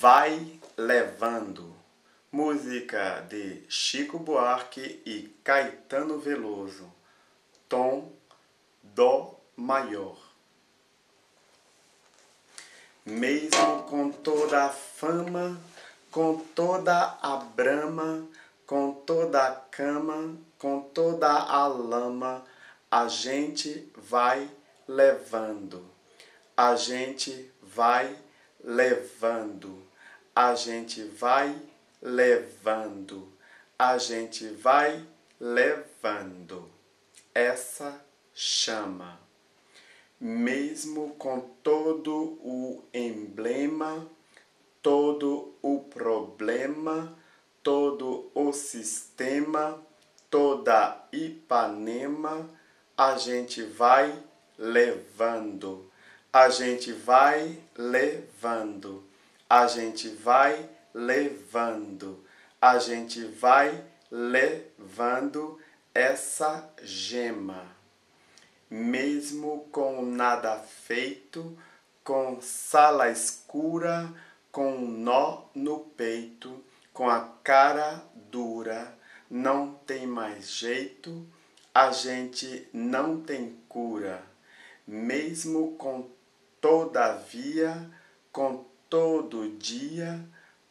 Vai Levando, música de Chico Buarque e Caetano Veloso, tom Dó maior. Mesmo com toda a fama, com toda a brama, com toda a cama, com toda a lama, a gente vai levando, a gente vai levando a gente vai levando, a gente vai levando. Essa chama. Mesmo com todo o emblema, todo o problema, todo o sistema, toda Ipanema, a gente vai levando, a gente vai levando a gente vai levando, a gente vai levando essa gema. Mesmo com nada feito, com sala escura, com um nó no peito, com a cara dura, não tem mais jeito, a gente não tem cura. Mesmo com todavia, com todo dia,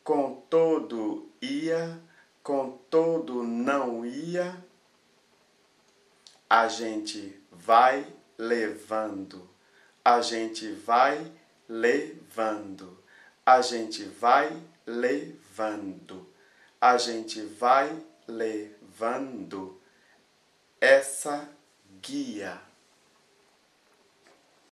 com todo ia, com todo não ia, a gente vai levando, a gente vai levando, a gente vai levando, a gente vai levando. Essa guia.